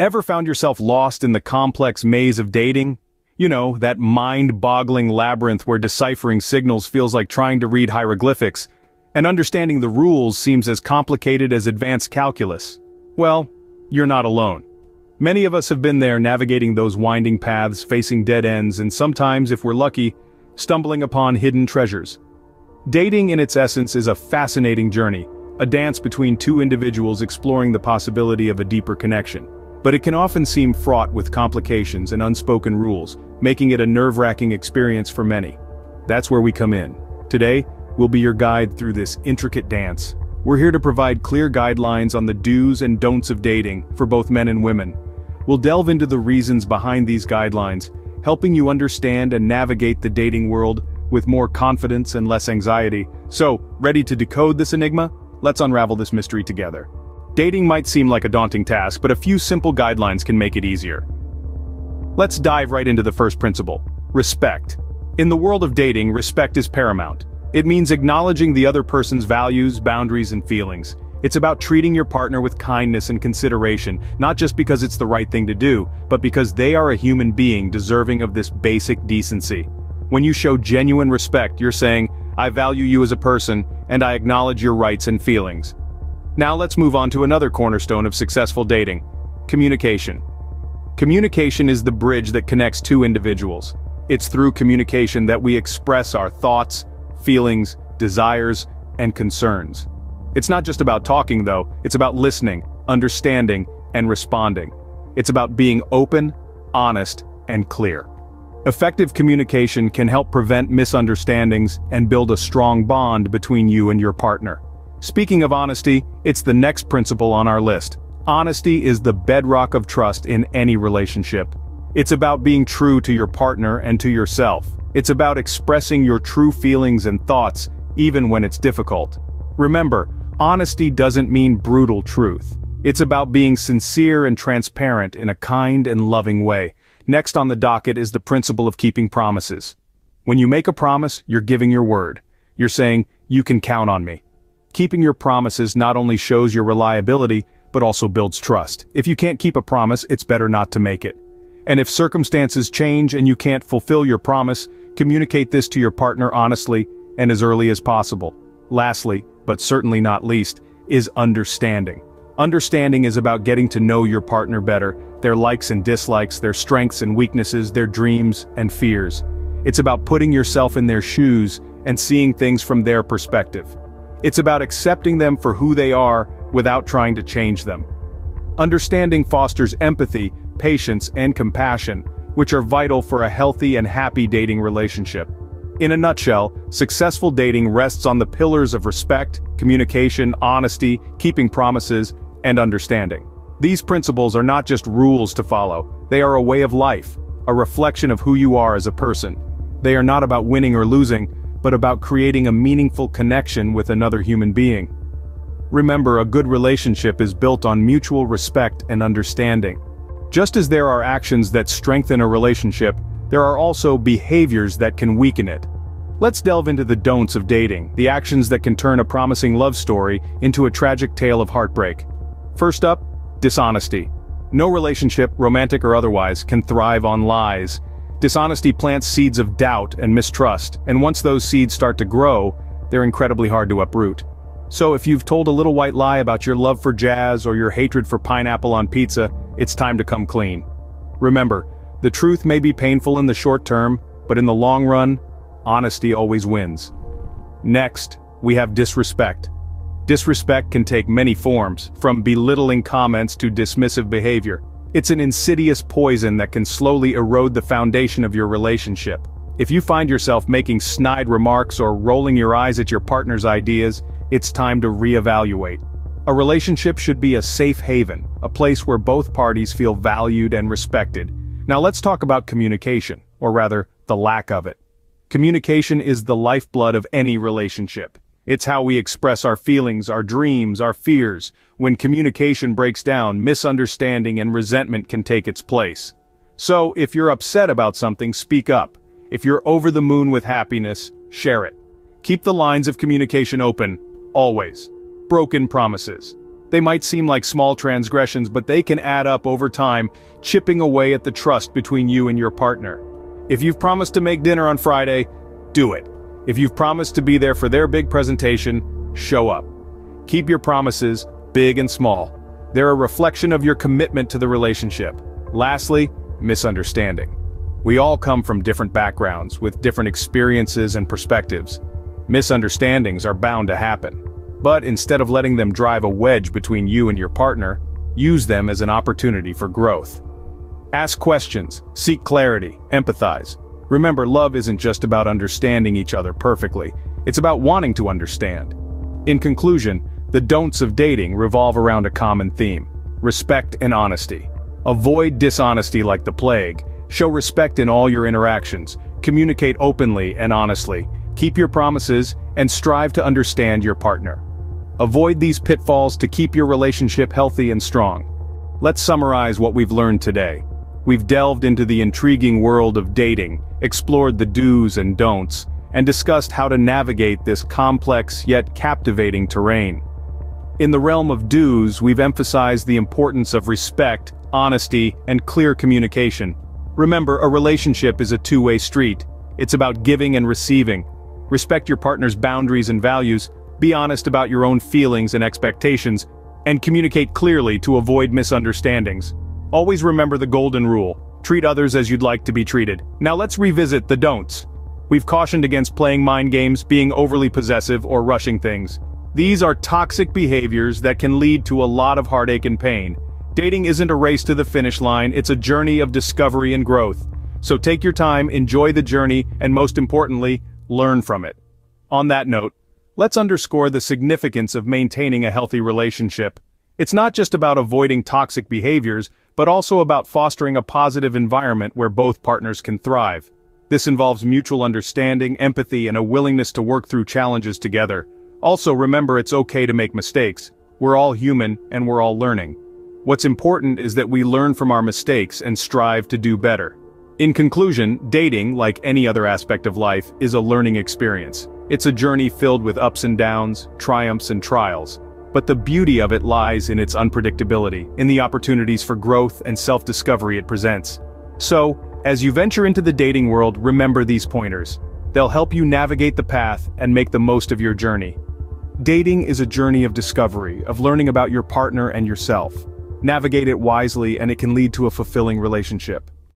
Ever found yourself lost in the complex maze of dating? You know, that mind-boggling labyrinth where deciphering signals feels like trying to read hieroglyphics, and understanding the rules seems as complicated as advanced calculus. Well, you're not alone. Many of us have been there navigating those winding paths, facing dead ends, and sometimes, if we're lucky, stumbling upon hidden treasures. Dating in its essence is a fascinating journey, a dance between two individuals exploring the possibility of a deeper connection. But it can often seem fraught with complications and unspoken rules, making it a nerve-wracking experience for many. That's where we come in. Today, we'll be your guide through this intricate dance. We're here to provide clear guidelines on the do's and don'ts of dating for both men and women. We'll delve into the reasons behind these guidelines, helping you understand and navigate the dating world with more confidence and less anxiety. So, ready to decode this enigma? Let's unravel this mystery together. Dating might seem like a daunting task, but a few simple guidelines can make it easier. Let's dive right into the first principle. Respect. In the world of dating, respect is paramount. It means acknowledging the other person's values, boundaries, and feelings. It's about treating your partner with kindness and consideration, not just because it's the right thing to do, but because they are a human being deserving of this basic decency. When you show genuine respect, you're saying, I value you as a person, and I acknowledge your rights and feelings. Now let's move on to another cornerstone of successful dating. Communication. Communication is the bridge that connects two individuals. It's through communication that we express our thoughts, feelings, desires, and concerns. It's not just about talking though, it's about listening, understanding, and responding. It's about being open, honest, and clear. Effective communication can help prevent misunderstandings and build a strong bond between you and your partner. Speaking of honesty, it's the next principle on our list. Honesty is the bedrock of trust in any relationship. It's about being true to your partner and to yourself. It's about expressing your true feelings and thoughts, even when it's difficult. Remember, honesty doesn't mean brutal truth. It's about being sincere and transparent in a kind and loving way. Next on the docket is the principle of keeping promises. When you make a promise, you're giving your word. You're saying, you can count on me. Keeping your promises not only shows your reliability, but also builds trust. If you can't keep a promise, it's better not to make it. And if circumstances change and you can't fulfill your promise, communicate this to your partner honestly and as early as possible. Lastly, but certainly not least, is understanding. Understanding is about getting to know your partner better, their likes and dislikes, their strengths and weaknesses, their dreams and fears. It's about putting yourself in their shoes and seeing things from their perspective. It's about accepting them for who they are without trying to change them. Understanding fosters empathy, patience, and compassion, which are vital for a healthy and happy dating relationship. In a nutshell, successful dating rests on the pillars of respect, communication, honesty, keeping promises, and understanding. These principles are not just rules to follow, they are a way of life, a reflection of who you are as a person. They are not about winning or losing, but about creating a meaningful connection with another human being. Remember, a good relationship is built on mutual respect and understanding. Just as there are actions that strengthen a relationship, there are also behaviors that can weaken it. Let's delve into the don'ts of dating, the actions that can turn a promising love story into a tragic tale of heartbreak. First up, dishonesty. No relationship, romantic or otherwise, can thrive on lies, Dishonesty plants seeds of doubt and mistrust, and once those seeds start to grow, they're incredibly hard to uproot. So if you've told a little white lie about your love for jazz or your hatred for pineapple on pizza, it's time to come clean. Remember, the truth may be painful in the short term, but in the long run, honesty always wins. Next, we have disrespect. Disrespect can take many forms, from belittling comments to dismissive behavior. It's an insidious poison that can slowly erode the foundation of your relationship. If you find yourself making snide remarks or rolling your eyes at your partner's ideas, it's time to reevaluate. A relationship should be a safe haven, a place where both parties feel valued and respected. Now let's talk about communication, or rather, the lack of it. Communication is the lifeblood of any relationship. It's how we express our feelings, our dreams, our fears. When communication breaks down, misunderstanding and resentment can take its place. So, if you're upset about something, speak up. If you're over the moon with happiness, share it. Keep the lines of communication open, always. Broken promises. They might seem like small transgressions but they can add up over time, chipping away at the trust between you and your partner. If you've promised to make dinner on Friday, do it. If you've promised to be there for their big presentation, show up. Keep your promises, big and small. They're a reflection of your commitment to the relationship. Lastly, misunderstanding. We all come from different backgrounds, with different experiences and perspectives. Misunderstandings are bound to happen. But instead of letting them drive a wedge between you and your partner, use them as an opportunity for growth. Ask questions, seek clarity, empathize. Remember love isn't just about understanding each other perfectly, it's about wanting to understand. In conclusion, the don'ts of dating revolve around a common theme. Respect and honesty. Avoid dishonesty like the plague, show respect in all your interactions, communicate openly and honestly, keep your promises, and strive to understand your partner. Avoid these pitfalls to keep your relationship healthy and strong. Let's summarize what we've learned today. We've delved into the intriguing world of dating, explored the do's and don'ts, and discussed how to navigate this complex yet captivating terrain. In the realm of do's, we've emphasized the importance of respect, honesty, and clear communication. Remember, a relationship is a two-way street. It's about giving and receiving. Respect your partner's boundaries and values, be honest about your own feelings and expectations, and communicate clearly to avoid misunderstandings. Always remember the golden rule, treat others as you'd like to be treated. Now let's revisit the don'ts. We've cautioned against playing mind games, being overly possessive, or rushing things. These are toxic behaviors that can lead to a lot of heartache and pain. Dating isn't a race to the finish line, it's a journey of discovery and growth. So take your time, enjoy the journey, and most importantly, learn from it. On that note, let's underscore the significance of maintaining a healthy relationship. It's not just about avoiding toxic behaviors, but also about fostering a positive environment where both partners can thrive. This involves mutual understanding, empathy, and a willingness to work through challenges together. Also remember it's okay to make mistakes. We're all human, and we're all learning. What's important is that we learn from our mistakes and strive to do better. In conclusion, dating, like any other aspect of life, is a learning experience. It's a journey filled with ups and downs, triumphs and trials. But the beauty of it lies in its unpredictability, in the opportunities for growth and self-discovery it presents. So, as you venture into the dating world, remember these pointers. They'll help you navigate the path and make the most of your journey. Dating is a journey of discovery, of learning about your partner and yourself. Navigate it wisely and it can lead to a fulfilling relationship.